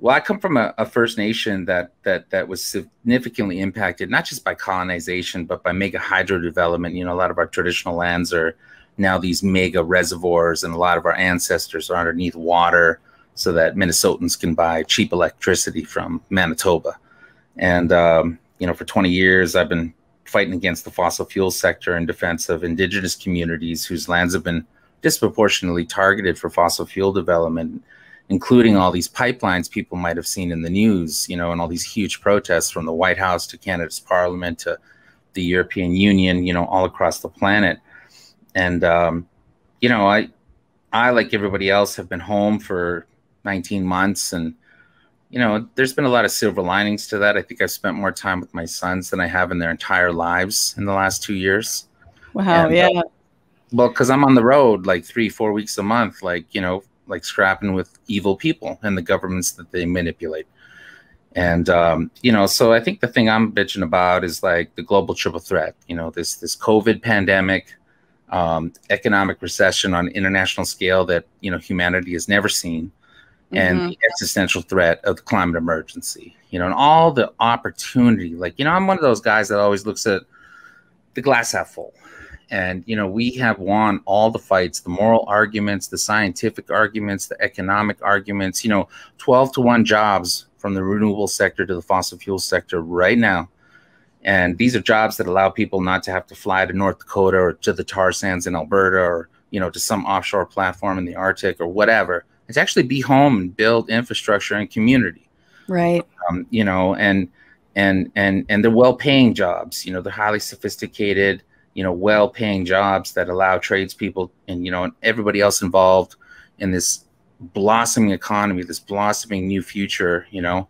Well, I come from a, a, First Nation that that that was significantly impacted not just by colonization but by mega hydro development. You know, a lot of our traditional lands are now these mega reservoirs, and a lot of our ancestors are underneath water, so that Minnesotans can buy cheap electricity from Manitoba. And um, you know, for 20 years, I've been fighting against the fossil fuel sector in defense of indigenous communities whose lands have been disproportionately targeted for fossil fuel development including all these pipelines people might have seen in the news, you know, and all these huge protests from the White House to Canada's Parliament to the European Union, you know, all across the planet. And um, you know, I, I like everybody else have been home for 19 months, and you know, there's been a lot of silver linings to that. I think I've spent more time with my sons than I have in their entire lives in the last two years. Wow! And, yeah. Uh, well, because I'm on the road like three, four weeks a month, like you know, like scrapping with evil people and the governments that they manipulate. And um, you know, so I think the thing I'm bitching about is like the global triple threat. You know, this this COVID pandemic, um, economic recession on international scale that you know humanity has never seen, and mm-hmm. the existential threat of the climate emergency. You know, and all the opportunity. Like you know, I'm one of those guys that always looks at the glass half full. And, you know, we have won all the fights, the moral arguments, the scientific arguments, the economic arguments, you know, 12 to 1 jobs from the renewable sector to the fossil fuel sector right now. And these are jobs that allow people not to have to fly to North Dakota or to the tar sands in Alberta or, you know, to some offshore platform in the Arctic or whatever. It's actually be home and build infrastructure and community. Right. Um, you know, and, and, and, and they're well paying jobs, you know, they're highly sophisticated you know, well-paying jobs that allow tradespeople and you know and everybody else involved in this blossoming economy, this blossoming new future. You know,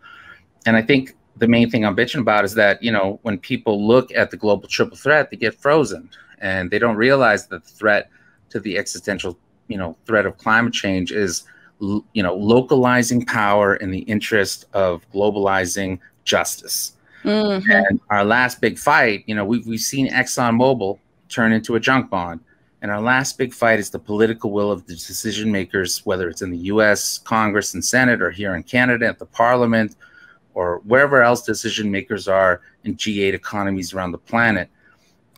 and I think the main thing I'm bitching about is that you know when people look at the global triple threat, they get frozen and they don't realize that the threat to the existential you know threat of climate change is you know localizing power in the interest of globalizing justice Mm-hmm. And our last big fight, you know, we've, we've seen ExxonMobil turn into a junk bond. And our last big fight is the political will of the decision makers, whether it's in the US, Congress, and Senate, or here in Canada at the Parliament, or wherever else decision makers are in G8 economies around the planet.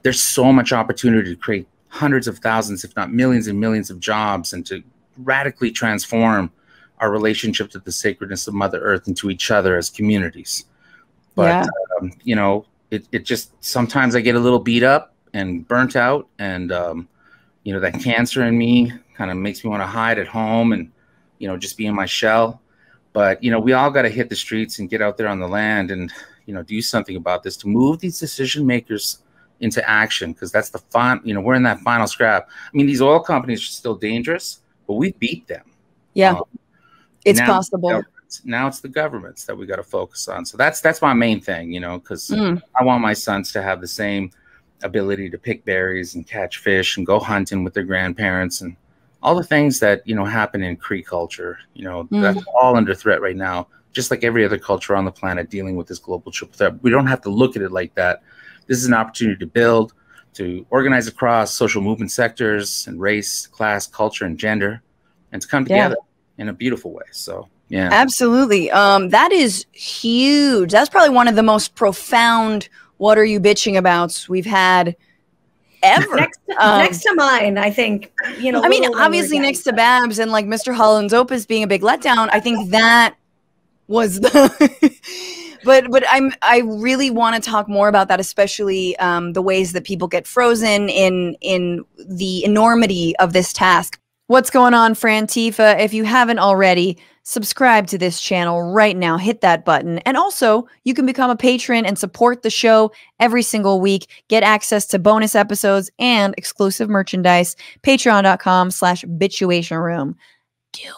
There's so much opportunity to create hundreds of thousands, if not millions and millions of jobs, and to radically transform our relationship to the sacredness of Mother Earth and to each other as communities. But yeah. um, you know, it, it just sometimes I get a little beat up and burnt out, and um, you know that cancer in me kind of makes me want to hide at home and you know just be in my shell. But you know, we all got to hit the streets and get out there on the land and you know do something about this to move these decision makers into action because that's the fun. You know, we're in that final scrap. I mean, these oil companies are still dangerous, but we beat them. Yeah, um, it's possible now it's the governments that we got to focus on. So that's that's my main thing, you know, because mm. I want my sons to have the same ability to pick berries and catch fish and go hunting with their grandparents and all the things that you know happen in Cree culture. You know, mm. that's all under threat right now. Just like every other culture on the planet dealing with this global triple threat, we don't have to look at it like that. This is an opportunity to build, to organize across social movement sectors and race, class, culture, and gender, and to come together yeah. in a beautiful way. So yeah. Absolutely. Um, that is huge. That's probably one of the most profound what are you bitching about we've had ever. next, um, next to mine, I think, you know. I mean, obviously next to Babs and like Mr. Holland's Opus being a big letdown, I think that was the but but I'm I really want to talk more about that, especially um, the ways that people get frozen in in the enormity of this task. What's going on, Frantifa? If you haven't already, subscribe to this channel right now. Hit that button. And also, you can become a patron and support the show every single week. Get access to bonus episodes and exclusive merchandise. Patreon.com slash bitchuation room. Do